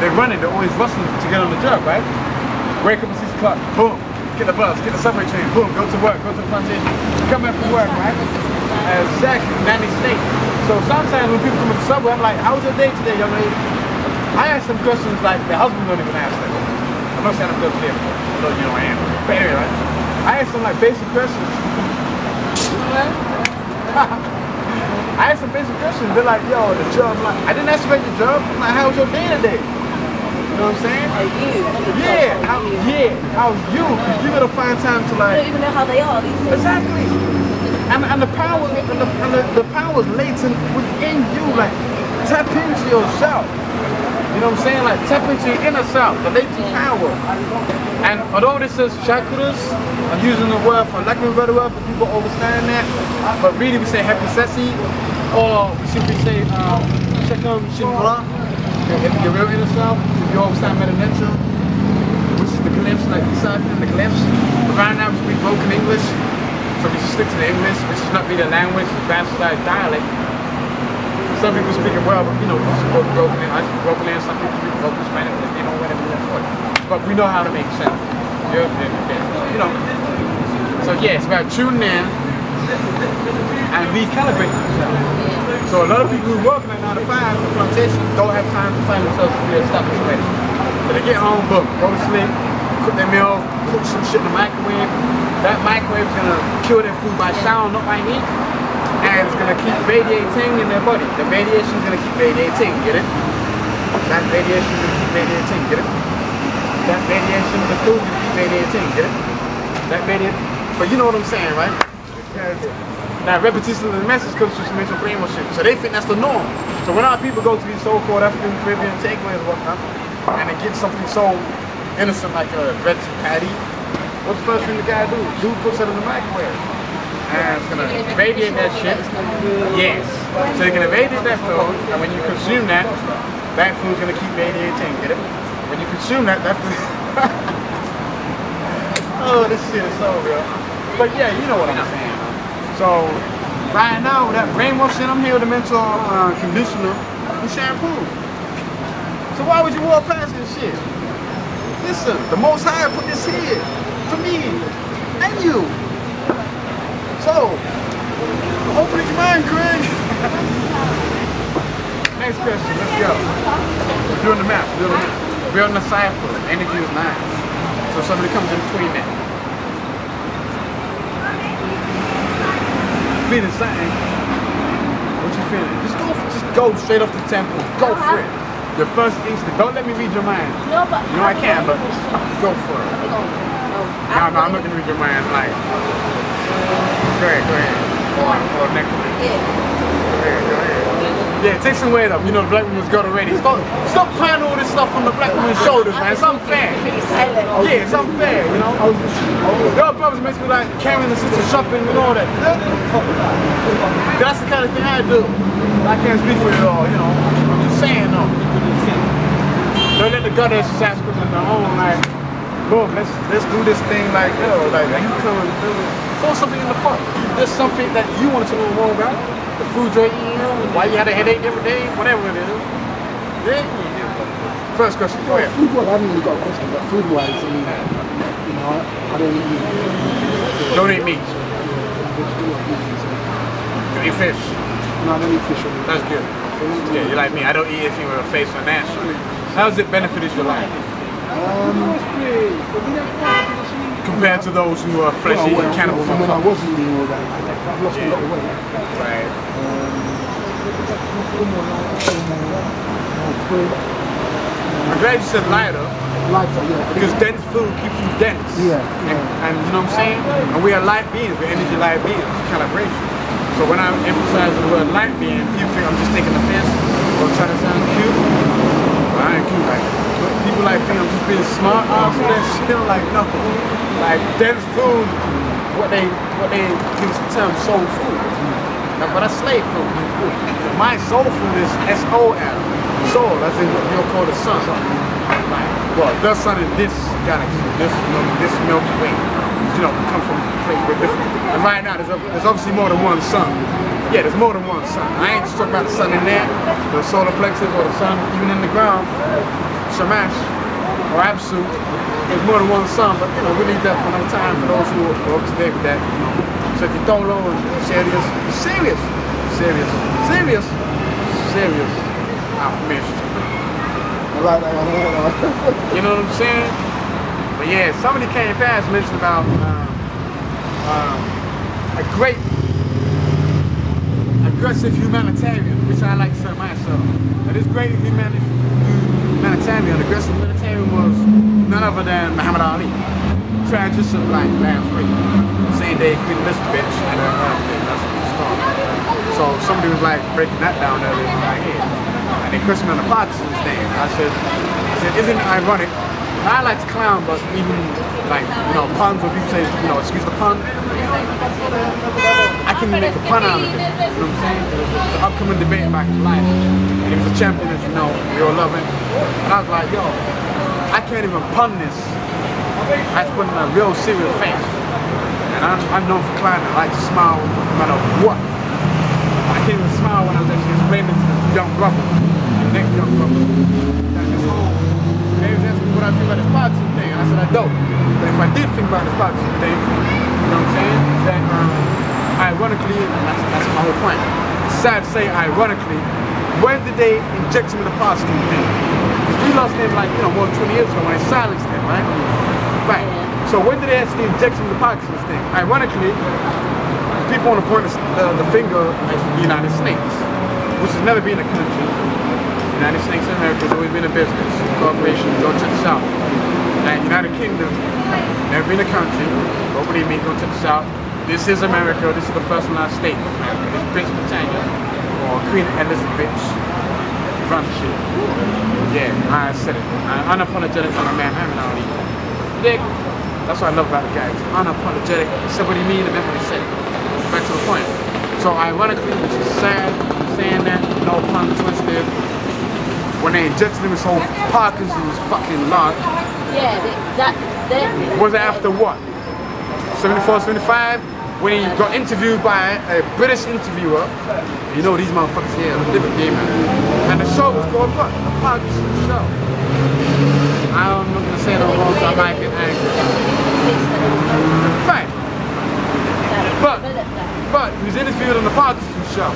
they're running, they're always rushing to get on the job, right? Wake up at 6 o'clock, boom, get the bus, get the subway train, boom, go to work, go to the plantation, come back from work, right? Exactly, nanny state. So sometimes when people come to the subway, I'm like, how was your day today, young lady? I ask them questions like the husband don't even ask them. I'm not saying I'm good here, although you know I am. But anyway, right? I ask them like basic questions. I asked some basic questions. They're like, yo, the job. I'm like, I didn't ask you about your job. I'm like, how was your day today? You know what I'm saying? Are you? Yeah, how, yeah, how's you? Because you gotta find time to like. don't even know how they are these days. Exactly. And, and the power, and the, and the, the power is latent within you. Like, tap into yourself. You know what I'm saying? Like, tap into your inner self, the latent power. And although this is chakras, I'm using the word for lack of a better word for people understand that. But really, we say happy sessi, or we simply say um, chakram shimbra, your, your real inner self. Understand meditation, which is the glimpse, like deciphering the glimpse. But right now, we speak broken English, so we should stick to the English, which is not really a language, it's bastardized dialect. Some people speak it well, but you know, we spoke broken English. I speak broken English, some people speak broken Spanish, you know, whatever that's for. But we know how to make sense. You know, you know. So yeah, it's about tuning in and recalibrating yourself. So a lot of people who work like 9 to 5 in the plantation don't have time to find themselves to be established already. So they get home, boom, go to sleep, cook their meal, cook some shit in the microwave. That microwave is gonna kill their food by sound, not by heat. And it's gonna keep radiating in their body. The radiation is gonna keep radiating, get it? That radiation is gonna keep radiating, get it? That radiation, the food will keep radiating, get it? That radiation, but you know what I'm saying, right? Now, repetition of the message comes through some mental brainwashing. So they think that's the norm. So when our people go to these so-called African Caribbean takeaways and whatnot, and they get something so innocent like a red patty, what's the first thing the guy do? Dude puts it in the microwave. And it's gonna radiate that shit. Yes. So they're gonna radiate that food, and when you consume that, that food's gonna keep radiating. Get it? When you consume that, that food. oh, this shit is so real. But yeah, you know what I'm saying. So right now, that brainwashing, I'm here with the mental uh, conditioner and shampoo. So why would you walk past this shit? Listen, the Most High put this here for me and you. So, open your mind, Craig. Next question, let's go. Doing the math, doing the math. We're the cipher, energy is nine. So somebody comes in between that. Feeling something. What you feeling? Just go, just go straight off the temple. Go for it. Your first instinct. Don't let me read your mind. No, but You know I can, but go for it. No, No, no, I'm not gonna read your mind. Like, go ahead, go ahead. Or, or next one. Yeah. Go ahead, go ahead. Yeah, take some weight up. You know the black woman's got already. Stop, stop putting all this stuff on the black woman's shoulders, man. It's unfair. Yeah, it's unfair, you know. Your brothers makes me like carrying the sister shopping and all that. That's the kind of thing I do. I can't speak for you all, you know. I'm just saying though. Don't let the gutter exercise put on their own like, boom, let's let's do this thing like yo, like you come and throw something in the pot. There's something that you wanted to know more about. The food you're eating, why you had a headache every day, whatever it is. Yeah. First question, go ahead. Food wise, I haven't really got a question, but food wise, I mean, you know, I, don't eat meat. Don't eat meat. Vegetarian You eat fish. No, I don't eat fish. Really. That's good. Yeah, you're like me. I don't eat anything with a face on that. How's it benefited your life Um, compared to those who are flesh well, eating when, cannibal when, when I wasn't eating all that, I've lost a lot of weight. Right. Um, I'm glad you said lighter Lighter, yeah. because dense food keeps you dense. Yeah, And, yeah. and you know what I'm saying? And we are light beings. We're energy light beings. Calibration. So when I emphasize the word light being, people think I'm just taking piss or trying to sound cute. Well, I ain't cute like that. But people like I'm just being smart. Oh, so that shit. I'm like, no. Like dense food, what they what they use the term soul food. Now, but that's slave food. My soul food is S-O-L. Soul, as in what you'll call the sun. Like, well, the sun in this galaxy, this this Milky Way. You know, come from a place where different. And right now, there's, there's obviously more than one sun. Yeah, there's more than one sun. I ain't just talking about the sun in there, the solar plexus or the sun even in the ground. Shamash or Absu. There's more than one son, but you know, we need that for no time for those who are up to date with that. You know. So if you don't know, serious, serious, serious, serious, serious affirmation. I like that one. I like that one. You know what I'm saying? But yeah, somebody came past mentioned about um, um, a great aggressive humanitarian, which I like to say myself. Now this great humani- humanitarian, aggressive humanitarian was none other than Muhammad Ali. Tragist of like last week. Same day Queen Elizabeth and uh, her husband. That's what started. So somebody was like breaking that down earlier in my head. And they cursed me on the Parkinson's name. I said, I said, isn't it ironic? I like to clown, but even like, you know, puns when people say, you know, excuse the pun, can make a pun out of it. You know what I'm saying? There's an upcoming debate about his life. And he was a champion, as you know, we all love him. And I was like, yo, I can't even pun this. I put in a real serious face. And I'm, I'm known for climbing. I like to smile no matter what. I can't even smile when I was actually explaining to this young brother, the next young brother, that this they was asking what I feel about this boxing thing. And I said, I don't. But if I did think about this boxing thing, you know what I'm saying? That um, ironically, and that's, that's my whole point. Sad to say ironically, when did they inject him in the Parkinson thing? Because we lost him like, you know, more than 20 years ago when they silenced him, right? Right. So when did they actually inject him with the Parkinson's thing? Ironically, people want to point the, the, finger at the United States, which has never been a country. The United States of America has always been a business, corporation, go to the south. And United Kingdom, never been a country, but believe me, go to the south. This is America, this is the first and last state of America. This is British Britannia, or Queen Elizabeth, run the shit. Yeah, I said it. I'm unapologetic for a man Muhammad Ali. Dig? That's what I love about the guys. Unapologetic. Said what he mean and meant what he said. Back to the point. So ironically, which is sad, saying that, no pun twisted, when they injected him with whole Parkinson's fucking lot, Yeah, they, that, that. was it after what? 74, 75? When he got interviewed by a British interviewer, you know these motherfuckers here are a different game, man. And the show was called what? The Parkinson Show. I'm not gonna say no wrong, so I might get angry. Right. But, but he was interviewed on the Parkinson Show.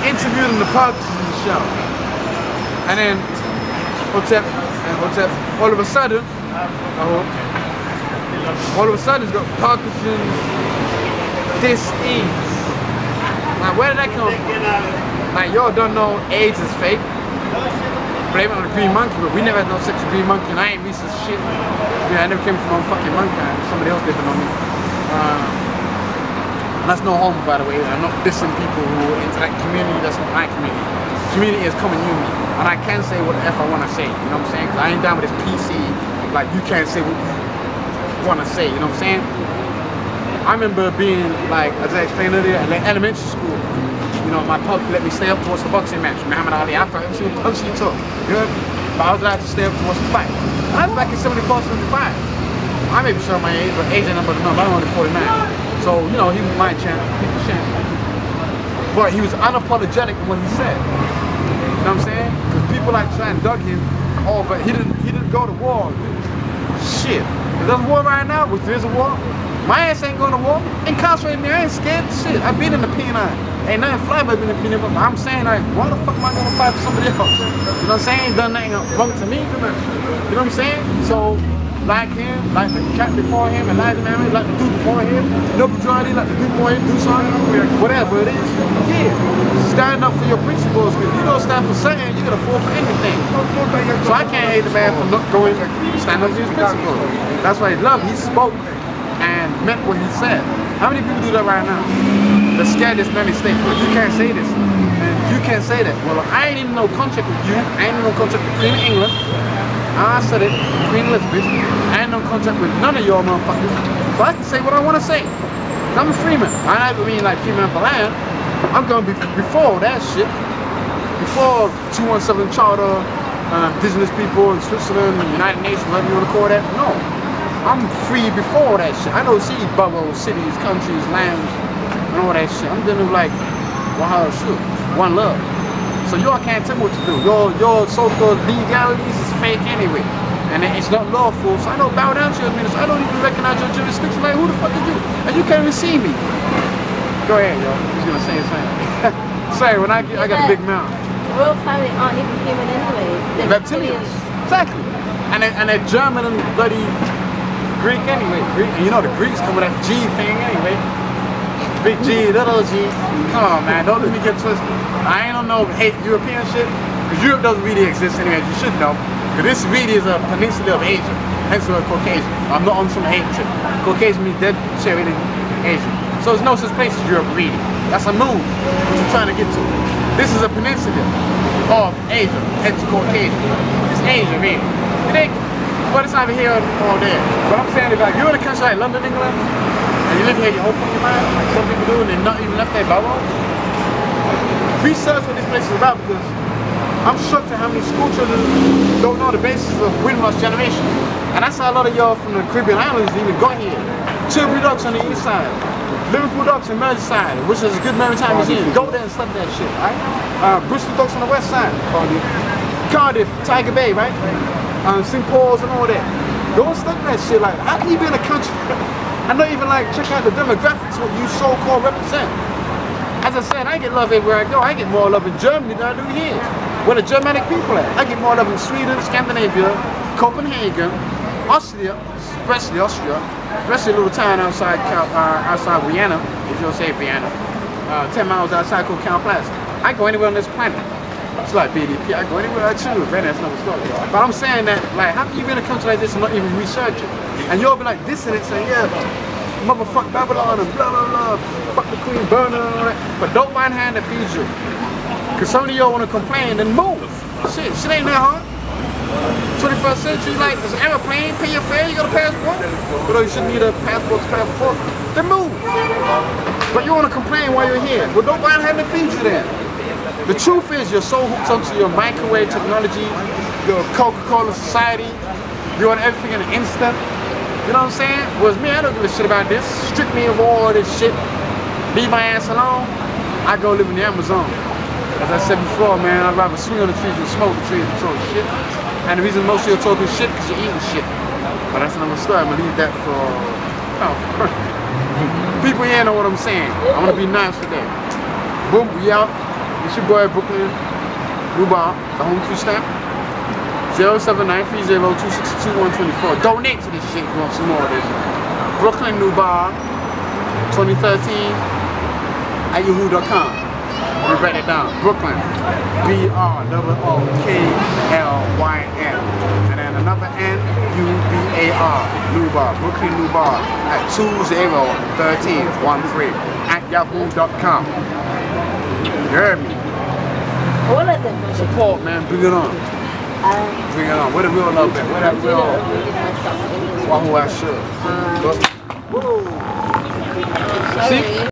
Interviewed on the Parkinson Show. And then, up? And up? All of a sudden, I hope, all of a sudden he's got Parkinson's disease. Now where did that come from? Like y'all don't know AIDS is fake. Blame it on the green monkey, but we never had no sex with green monkey and I ain't racist shit. Yeah, I never came from no fucking monkey. And somebody else it on me. Uh, and that's no homo by the way. I'm not dissing people who are into that community, that's not my community. Community is coming unity. And I can say what the F I wanna say, you know what I'm saying? Cause I ain't down with this PC, like you can't say what you wanna say, you know what I'm saying? I remember being like, as I explained earlier, at elementary school. You know, my pub let me stay up to watch the boxing match. Muhammad Ali, I thought she was punching you took. You know? But I was allowed to stay up to watch the fight. I was back in 74, 75. I may be showing my age, but age ain't number number. I'm only 49. So, you know, he was my champ, people's champ. But he was unapologetic in what he said. You know what I'm saying? Because people like trying to dug him, oh, but he didn't he didn't go to war. Shit. If there's a war right now, which there is a war, my ass ain't going to war. Incarcerate me, I ain't scared. Shit, I've been in the P9. Ain't nothing fly but been in the P9, but I'm saying like, why the fuck am I gonna fight for somebody else? You know what I'm saying? Ain't done nothing wrong to me. You know what I'm saying? So like him, like the cat before him, Elijah Muhammad, like the dude before him, no majority, like the dude before him, do something, whatever it is. Yeah, stand up for your principles. Because if you don't stand for something, you're gonna fall for anything. So I can't hate the man for not going stand up for his principles. That's why he loved. He spoke and meant what he said. How many people do that right now? They're scared this nanny state. You can't say this. You can't say that. Well, I ain't in no contract with you. I ain't in no contract of England. I said it, Queen Elizabeth. I ain't no contract with none of y'all motherfuckers. So I can say what I want to say. I'm a freeman. I don't mean like free man for land. I'm gonna be before that shit. Before 217 Charter, uh, indigenous people in Switzerland, United Nations, whatever you want to call that. No. I'm free before that shit. I don't see bubbles, cities, countries, lands, and all that shit. I'm dealing with like, wow, shit, one love. So y'all can't tell me what to do. Your your so-called legalities fake anyway. And it's not lawful, so I don't bow down to your minister. I don't even recognize your jurisdiction. Like, who the fuck are you? And you can't even see me. Go ahead, yo. He's gonna say his thing. Sorry, when I get, I got a big mouth. Royal family aren't even human anyway. They're Reptilians. Exactly. And they, and they're German and bloody Greek anyway. Greek. And you know the Greeks come with that G thing anyway. Big G, little G. Come on, man. Don't let me get twisted. I ain't on no hate European shit. Because Europe doesn't really exist anyway, as you should know. Because this really is a peninsula of Asia. Hence the word Caucasian. I'm not on some hate shit. Caucasian means dead shit in Asia. So there's no such place as Europe really. That's a moon, which you're trying to get to. This is a peninsula of Asia, hence Caucasian. It's Asia, really. It ain't, but it's either here or there. But I'm saying like, you're in a country like London, England, and you live here your whole fucking life, like some people do, and they're not even left their bubble. Research what this place is about because I'm shocked at how many school children don't know the basis of Windrush generation. And that's how a lot of y'all from the Caribbean islands even got here. Tilbury Docks on the east side, Liverpool Docks in Merseyside, which is a good maritime museum. Go there and study that shit, right? Uh, Bristol Docks on the west side. Cardiff. Cardiff, Tiger Bay, right? Um, St. Paul's and all that. Go and study that shit. Like, how can you be in a country and not even like check out the demographics what you so-called represent? As I said, I get love everywhere I go. I get more love in Germany than I do here. Where the Germanic people at. I get more love in Sweden, Scandinavia, Copenhagen, Austria, especially Austria, especially a little town outside uh, outside Vienna, if you'll say Vienna, uh, 10 miles outside called Calplatz. I go anywhere on this planet. It's like BDP. I go anywhere I choose. Man, that's another story. But I'm saying that, like, how can you be in a country like this and not even research it? And you'll be like dissing it, saying, yeah, motherfuck Babylon and blah blah blah, fuck the Queen burner and all that. But don't mind hand that feeds you. Cause some of y'all wanna complain then move. Shit, shit ain't that hard. 21st century, like there's an airplane, pay your fare, you got a passport. Although you shouldn't need a passport to passport. Then move. But you wanna complain while you're here. Well don't mind having to feed you then. The truth is you're so hooked onto your microwave technology, your Coca-Cola society, you want everything in an instant. You know what I'm saying? Whereas me, I don't give a shit about this. Strip me of all this shit. Leave my ass alone. I go live in the Amazon. As I said before, man, I'd rather swing on the trees than smoke the trees and talk shit. And the reason most of you are talking shit because you're eating shit. But that's another story. I'm gonna leave that for oh. people here know what I'm saying. I'm gonna be nice today. Boom, we out. It's your boy Brooklyn Nubar, the Home Tree Stem. 07930262124. Donate to this shit if you want some more of this. Brooklyn Nubar 2013 at yahoo.com. We write it down. Brooklyn. B R O O K L Y N. And then another N U B A R. Nubar. Brooklyn Nubar at 201313 at yahoo.com. You heard me? All of them. Support, man. Bring it on. Um, Bring it on. Where the real love at? Where that real know, really nice stuff. Wahoo I should. Um, Woo! See?